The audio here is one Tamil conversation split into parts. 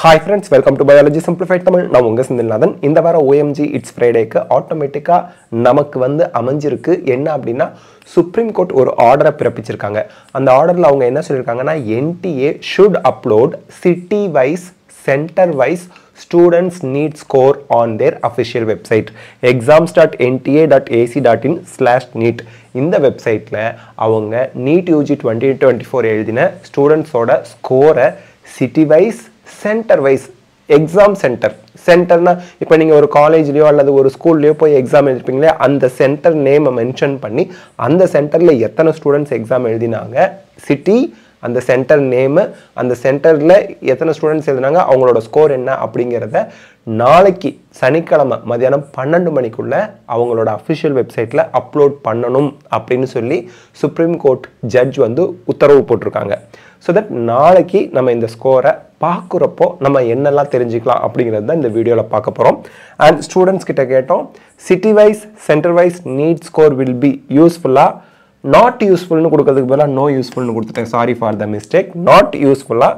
Hi friends welcome to biology simplified Tamil நான் உங்கள் செந்தில்நாதன். இந்த வாரம் ஓஎம்ஜி இட்ஸ் ஃப்ரைடேக்கு ஆட்டோமேட்டிக்காக நமக்கு வந்து அமைஞ்சிருக்கு. என்ன அப்படின்னா சுப்ரீம் கோர்ட் ஒரு ஆர்டரை பிறப்பிச்சிருக்காங்க. அந்த ஆர்டரில் அவங்க என்ன சொல்லியிருக்காங்கன்னா NTA should upload city wise centre wise students NEET score on their official website exams dot NTA dot AC dot in slash NEET இந்த வெப்சைட்டில் அவங்க NEET UG twenty twenty four எழுதின ஸ்டூடெண்ட்ஸோட ஸ்கோரை city wise centre wise exam centre சென்டர்னா இப்போ நீங்கள் ஒரு காலேஜ்லேயோ அல்லது ஒரு ஸ்கூல்லையோ போய் எக்ஸாம் எழுதிருப்பீங்களே அந்த சென்டர் நேமை மென்ஷன் பண்ணி அந்த சென்டரில் எத்தனை ஸ்டூடெண்ட்ஸ் எக்ஸாம் எழுதினாங்க சிட்டி அந்த சென்டர் நேமு அந்த சென்டரில் எத்தனை ஸ்டூடெண்ட்ஸ் எழுதினாங்க அவங்களோட ஸ்கோர் என்ன அப்படிங்கிறத நாளைக்கு சனிக்கிழமை மதியானம் பன்னெண்டு மணிக்குள்ளே அவங்களோட அஃபிஷியல் வெப்சைட்டில் அப்லோட் பண்ணணும் அப்படின்னு சொல்லி சுப்ரீம் கோர்ட் ஜட்ஜ் வந்து உத்தரவு போட்டிருக்காங்க. ஸோ தட் நாளைக்கு நம்ம இந்த ஸ்கோரை பார்க்குறப்போ நம்ம என்னெல்லாம் தெரிஞ்சுக்கலாம் அப்படிங்கிறது தான் இந்த வீடியோவில் பார்க்க போகிறோம் அண்ட் ஸ்டூடெண்ட்ஸ் கிட்ட கேட்டோம் city wise centre wise NEET score will be யூஸ்ஃபுல்லாக நாட் யூஸ்ஃபுல்னு கொடுக்கறதுக்கு பதிலாக நோ யூஸ்ஃபுல்னு கொடுத்துட்டேன். Sorry for the mistake not யூஸ்ஃபுல்லாக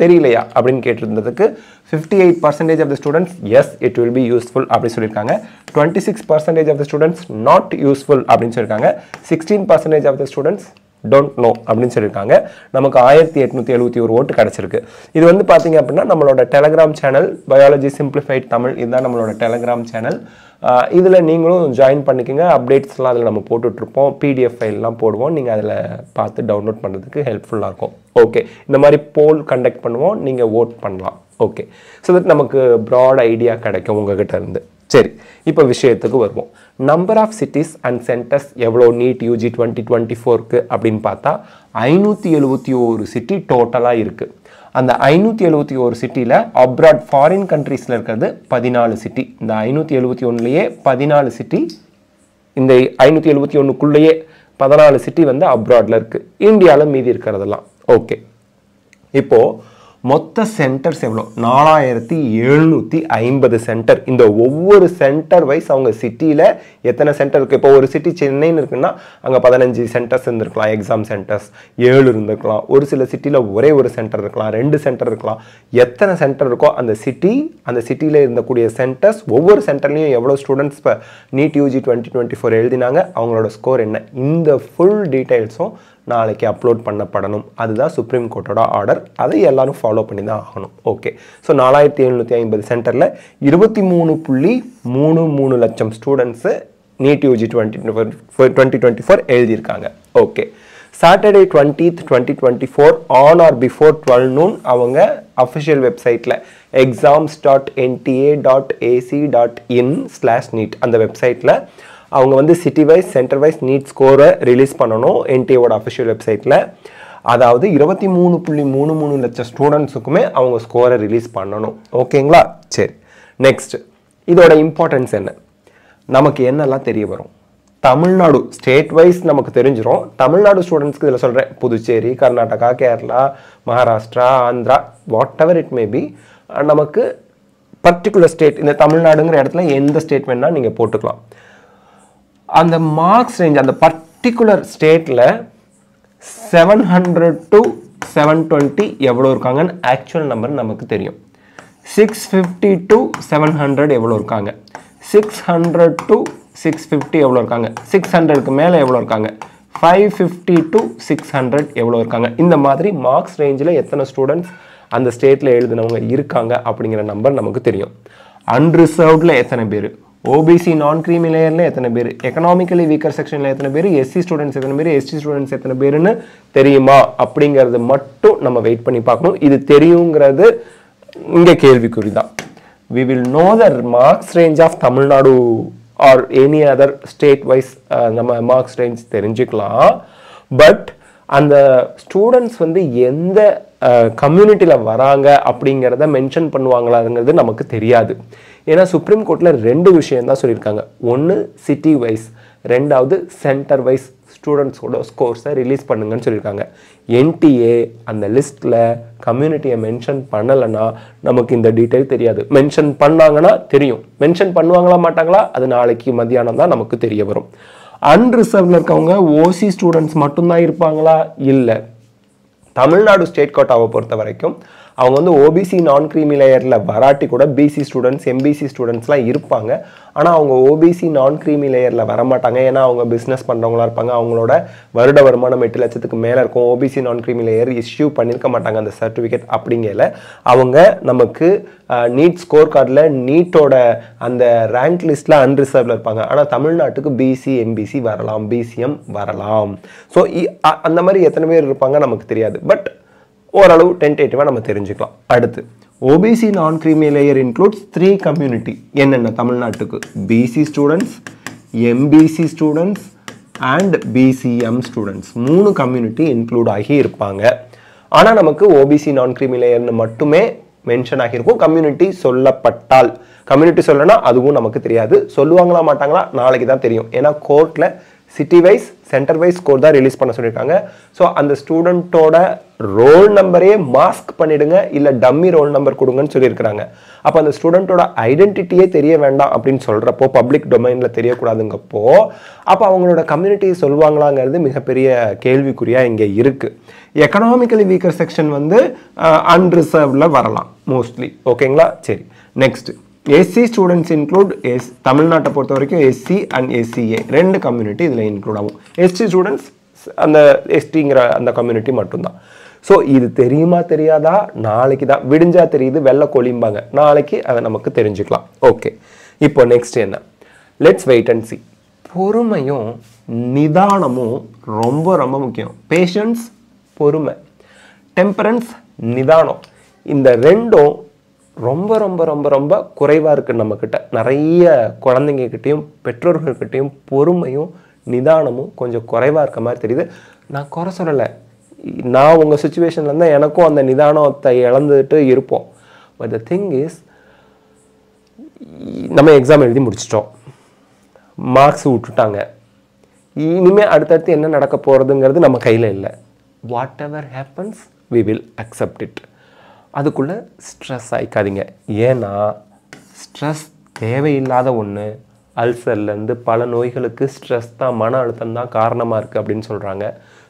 தெரியலையா? அப்படின்னு கேட்டிருந்ததுக்கு fifty eight percentage of the students yes it will be useful அப்படின்னு சொல்லியிருக்காங்க. Twenty six percentage of the students not useful அப்படின்னு சொல்லியிருக்காங்க. Sixteen percentage of the students don't know அப்படின்னு சொல்லியிருக்காங்க. நமக்கு ஆயிரத்தி எட்நூற்றி எழுபத்தி ஒரு ஓட்டு கிடச்சிருக்கு. இது வந்து பார்த்தீங்க அப்படின்னா நம்மளோட Telegram channel biology simplified Tamil இதுதான் நம்மளோட டெலகிராம் சேனல் இதில் நீங்களும் ஜாயின் பண்ணிக்கோங்க. அப்டேட்ஸ்லாம் அதில் நம்ம போட்டுட்ருப்போம். பிடிஎஃப் ஃபைல்லாம் போடுவோம். நீங்கள் அதில் பார்த்து டவுன்லோட் பண்ணுறதுக்கு ஹெல்ப்ஃபுல்லாக இருக்கும். ஓகே இந்த மாதிரி போல் கண்டக்ட் பண்ணுவோம். நீங்கள் ஓட் பண்ணலாம். ஓகே ஸோ தட் நமக்கு ப்ராட் ஐடியா கிடைக்கும் உங்ககிட்ட இருந்து. சரி இப்போ விஷயத்துக்கு வருவோம். Number of cities and centres எவ்வளோ நீட் யூஜி டுவெண்ட்டி டுவெண்ட்டி ஃபோருக்கு அப்படின்னு பார்த்தா ஐநூற்றி எழுபத்தி ஒரு சிட்டி டோட்டலாக இருக்குது அந்த ஐநூற்றி எழுபத்தி ஒரு சிட்டியில் அப்ராட் ஃபாரின் கண்ட்ரீஸில் இருக்கிறது பதினாலு சிட்டி இந்த ஐநூற்றி எழுபத்தி ஒன்றுலேயே பதினாலு சிட்டி இந்த ஐநூற்றி எழுபத்தி ஒன்றுக்குள்ளேயே பதினாலு சிட்டி வந்து அப்ராடில் இருக்குது இந்தியாவில் மீதி இருக்கிறதெல்லாம். ஓகே இப்போது மொத்த சென்டர்ஸ் எவ்வளோ? நாலாயிரத்தி எழுநூற்றி ஐம்பது சென்டர் இந்த ஒவ்வொரு சென்டர் வைஸ் அவங்க சிட்டியில் எத்தனை சென்டர் இருக்குது இப்போ ஒரு சிட்டி சென்னைன்னு இருக்குன்னா அங்கே பதினஞ்சு சென்டர்ஸ் இருந்திருக்கலாம். எக்ஸாம் சென்டர்ஸ் ஏழு இருந்திருக்கலாம். ஒரு சில சிட்டியில் ஒரே ஒரு சென்டர் இருக்கலாம். ரெண்டு சென்டர் இருக்கலாம். எத்தனை சென்டர் இருக்கோ அந்த சிட்டி அந்த சிட்டியில் இருந்தக்கூடிய சென்டர்ஸ் ஒவ்வொரு சென்டர்லேயும் எவ்வளோ ஸ்டூடெண்ட்ஸ் இப்போ NEET UG twenty twenty four எழுதினாங்க அவங்களோட ஸ்கோர் என்ன? இந்த ஃபுல் டீட்டெயில்ஸும் நாளைக்கு அப்லோட் பண்ணப்படணும் அதுதான் சுப்ரீம் கோர்ட்டோட ஆர்டர் அதை எல்லாரும் ஃபாலோ பண்ணி தான் ஆகணும். ஓகே ஸோ நாலாயிரத்தி எழுநூற்றி ஐம்பது சென்டரில் இருபத்தி மூணு புள்ளி மூணு மூணு லட்சம் students NEET UG twenty twenty twenty four எழுதியிருக்காங்க. Okay Saturday twentieth twenty twenty four on or before twelve noon அவங்க அஃபிஷியல் வெப்சைட்டில் exams dot NTA dot AC dot in slash NEET அந்த வெப்சைட்டில் அவங்க வந்து city wise centre wise NEET ஸ்கோரை ரிலீஸ் பண்ணணும் என்டிஏவோட அஃபிஷியல் வெப்சைட்டில் அதாவது இருபத்தி மூணு புள்ளி மூணு மூணு லட்சம் ஸ்டூடெண்ட்ஸுக்குமே அவங்க ஸ்கோரை ரிலீஸ் பண்ணணும். ஓகேங்களா? சரி. நெக்ஸ்ட் இதோட இம்பார்ட்டன்ஸ் என்ன? நமக்கு என்னெல்லாம் தெரிய வரும்? தமிழ்நாடு ஸ்டேட் வைஸ் நமக்கு தெரிஞ்சிடும் தமிழ்நாடு ஸ்டூடெண்ட்ஸ்க்கு இதில் சொல்கிறேன் Puducherry Karnataka Kerala Maharashtra Andhra whatever it may be நமக்கு பர்டிகுலர் ஸ்டேட் இந்த தமிழ்நாடுங்கிற இடத்துல எந்த ஸ்டேட் வேணால் நீங்கள் போட்டுக்கலாம். அந்த மார்க்ஸ் ரேஞ்ச் அந்த பர்டிகுலர் ஸ்டேட்டில் seven hundred to seven twenty எவ்வளோ இருக்காங்கன்னு ஆக்சுவல் நம்பர் நமக்கு தெரியும். Six fifty to seven hundred எவ்வளோ இருக்காங்க? Six hundred to six fifty எவ்வளோ இருக்காங்க? சிக்ஸ் ஹண்ட்ரடுக்கு மேலே எவ்வளோ இருக்காங்க? Five fifty to six hundred எவ்வளோ இருக்காங்க? இந்த மாதிரி மார்க்ஸ் ரேஞ்சில் எத்தனை ஸ்டூடெண்ட்ஸ் அந்த ஸ்டேட்டில் எழுதினவங்க இருக்காங்க அப்படிங்கிற நம்பர் நமக்கு தெரியும். அன்ரிசர்வ்டில் எத்தனை பேர்? ஓபிசி நான் கிரீமி லேயரில் எத்தனை பேர்? எக்கனாமிக்கலி வீக்கர் செக்ஷனில் எத்தனை பேர்? எஸ்சி ஸ்டூடெண்ட்ஸ் எத்தனை பேர்? எஸ்டி ஸ்டூடெண்ட்ஸ் எத்தனை பேருன்னு தெரியுமா? அப்படிங்கிறது மட்டும் நம்ம வெயிட் பண்ணி பார்க்கணும். இது தெரியுங்கிறது இங்கே கேள்விக்குறி தான் we will know the marks range of Tamil Nadu or any other state wise நம்ம மார்க்ஸ் ரேஞ்ச் தெரிஞ்சுக்கலாம். பட் அந்த ஸ்டூடெண்ட்ஸ் வந்து எந்த கம்யூனிட்டியில் வராங்க அப்படிங்கிறத மென்ஷன் பண்ணுவாங்களாங்கிறது நமக்கு தெரியாது. ஏன்னா சுப்ரீம் கோர்ட்டில் ரெண்டு விஷயம் தான் சொல்லியிருக்காங்க. ஒன்று சிட்டி வைஸ் ரெண்டாவது சென்டர் வைஸ் ஸ்டூடெண்ட்ஸோட ஸ்கோர்ஸை ரிலீஸ் பண்ணுங்கன்னு சொல்லியிருக்காங்க. என்டிஏ அந்த லிஸ்ட்டில் கம்யூனிட்டியை மென்ஷன் பண்ணலைன்னா நமக்கு இந்த டீட்டெயில் தெரியாது. மென்ஷன் பண்ணாங்கன்னா தெரியும். மென்ஷன் பண்ணுவாங்களா மாட்டாங்களா? அது நாளைக்கு மத்தியானம் தான் நமக்கு தெரிய வரும். அன்ரிசர்வ்ல இருக்கவங்க ஓசி ஸ்டூடெண்ட்ஸ் மட்டும்தான் இருப்பாங்களா? இல்லை. தமிழ்நாடு ஸ்டேட் கோட்டாவை பொறுத்த வரைக்கும் அவங்க வந்து ஓபிசி நான் கிரீமி லேயரில் வராட்டி கூட பிசி ஸ்டூடெண்ட்ஸ் எம்பிசி ஸ்டூடெண்ட்ஸ்லாம் இருப்பாங்க. ஆனால் அவங்க ஓபிசி நான் கிரீமி லேயரில் வரமாட்டாங்க. ஏன்னா அவங்க பிஸ்னஸ் பண்ணுறவங்களா இருப்பாங்க. அவங்களோட வருட வருமானம் எட்டு லட்சத்துக்கு மேலே இருக்கும். OBC non creamy layer issue பண்ணியிருக்க மாட்டாங்க அந்த சர்டிஃபிகேட் அப்படிங்கல அவங்க நமக்கு நீட் ஸ்கோர் கார்டில் நீட்டோட அந்த ரேங்க் லிஸ்ட்டில் அன்ரிசர்வில் இருப்பாங்க. ஆனால் தமிழ்நாட்டுக்கு பிசி எம்பிசி வரலாம். பிசிஎம் வரலாம். ஸோ அந்த மாதிரி எத்தனை பேர் இருப்பாங்க நமக்கு தெரியாது. பட் ஓரளவு டென்டேட்டிவாக நம்ம தெரிஞ்சுக்கலாம். அடுத்து OBC non creamy layer includes three community என்னென்ன? தமிழ்நாட்டுக்கு BC students MBC students and BCM students மூணு கம்யூனிட்டி இன்க்ளூட் ஆகி இருப்பாங்க. ஆனால் நமக்கு ஓபிசி நான் கிரீமி லேயர்னு மட்டுமே மென்ஷன் ஆகியிருக்கும். கம்யூனிட்டி சொல்லப்பட்டால். கம்யூனிட்டி சொல்லனா அதுவும் நமக்கு தெரியாது. சொல்லுவாங்களா மாட்டாங்களா நாளைக்கு தான் தெரியும். ஏன்னா கோர்ட்டில் city wise centre wise score தான் ரிலீஸ் பண்ண சொல்லியிருக்காங்க. ஸோ அந்த ஸ்டூடெண்ட்டோட ரோல் நம்பரே மாஸ்க் பண்ணிடுங்க இல்லை டம்மி ரோல் நம்பர் கொடுங்கன்னு சொல்லியிருக்கிறாங்க. அப்போ அந்த ஸ்டூடெண்ட்டோட ஐடென்டிட்டியே தெரிய வேண்டாம் அப்படின்னு சொல்கிறப்போ பப்ளிக் டொமைனில் தெரியக்கூடாதுங்கப்போ அப்போ அவங்களோட கம்யூனிட்டி சொல்லுவாங்களாங்கிறது மிகப்பெரிய கேள்விக்குறியாக இங்கே இருக்குது எக்கனாமிக்கலி வீக்கர் செக்ஷன் வந்து அன்ரிசர்வ்டில் வரலாம் மோஸ்ட்லி ஓகேங்களா சரி. Next SC students include S தமிழ்நாட்டை பொறுத்த வரைக்கும் எஸ்சி அண்ட் எஸ்சிஏ ரெண்டு கம்யூனிட்டி இதில் இன்க்ளூட் ஆகும். எஸ்டி ஸ்டூடெண்ட்ஸ் அந்த எஸ்டிங்கிற அந்த கம்யூனிட்டி மட்டும்தான். ஸோ இது தெரியுமா தெரியாதா? நாளைக்கு தான் விடிஞ்சா தெரியுது வெள்ளை கொலிம்பாங்க நாளைக்கு அதை நமக்கு தெரிஞ்சுக்கலாம். ஓகே இப்போ நெக்ஸ்ட் என்ன? லெட்ஸ் வெயிட் அண்ட் சி பொறுமையும் நிதானமும் ரொம்ப ரொம்ப முக்கியம். பேஷன்ஸ் பொறுமை. டெம்பரன்ஸ் நிதானம். இந்த ரெண்டும் ரொம்ப ரொம்ப ரொம்ப ரொம்ப குறைவாக இருக்குது நம்மக்கிட்ட நிறைய குழந்தைங்கக்கிட்டேயும் பெற்றோர்கள்கிட்டையும் பொறுமையும் நிதானமும் கொஞ்சம் குறைவாக இருக்க மாதிரி தெரியுது. நான் குறை சொல்லலை. நான் உங்கள் சுச்சுவேஷனில் இருந்தால் எனக்கும் அந்த நிதானத்தை இழந்துட்டு இருப்போம். பட் த திங் இஸ் நம்ம எக்ஸாம் எழுதி முடிச்சிட்டோம். மார்க்ஸ் விட்டுட்டாங்க. இனிமேல் அடுத்தடுத்து என்ன நடக்க போகிறதுங்கிறது நம்ம கையில் இல்லை. Whatever happens we will accept it அதுக்குள்ளே ஸ்ட்ரெஸ் ஆகிக்காதீங்க ஏன்னா ஸ்ட்ரெஸ் தேவையில்லாத ஒன்று அல்சர்லேருந்து பல நோய்களுக்கு ஸ்ட்ரெஸ் தான் மன அழுத்தம் தான் காரணமாக இருக்குது அப்படின்னு சொல்கிறாங்க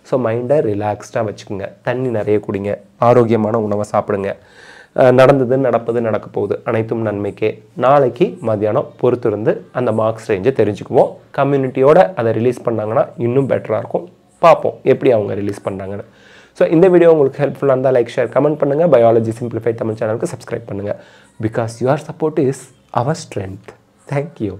ஸோ மைண்டை ரிலாக்ஸ்டாக வச்சுக்கோங்க. தண்ணி நிறைய குடிங்க. ஆரோக்கியமான உணவை சாப்பிடுங்க. நடந்தது நடப்பது நடக்க போகுது. அனைத்தும் நன்மைக்கே. நாளைக்கு மத்தியானம் பொறுத்திருந்து அந்த மார்க்ஸ் ரேஞ்சை தெரிஞ்சுக்குவோம். கம்யூனிட்டியோட அதை ரிலீஸ் பண்ணாங்கன்னா இன்னும் பெட்டராக இருக்கும். பார்ப்போம். எப்படி அவங்க ரிலீஸ் பண்ணுறாங்கன்னு ஸோ இந்த வீடியோ உங்களுக்கு ஹெல்ப்ஃபுல்லாக இருந்தால் லைக் ஷேர் கமெண்ட் பண்ணுங்கள் பயாலஜி சிம்பிளிஃபை தமிழ் சேனலுக்கு சப்ஸ்கிரைப் பண்ணுங்கள் because your support is our strength thank you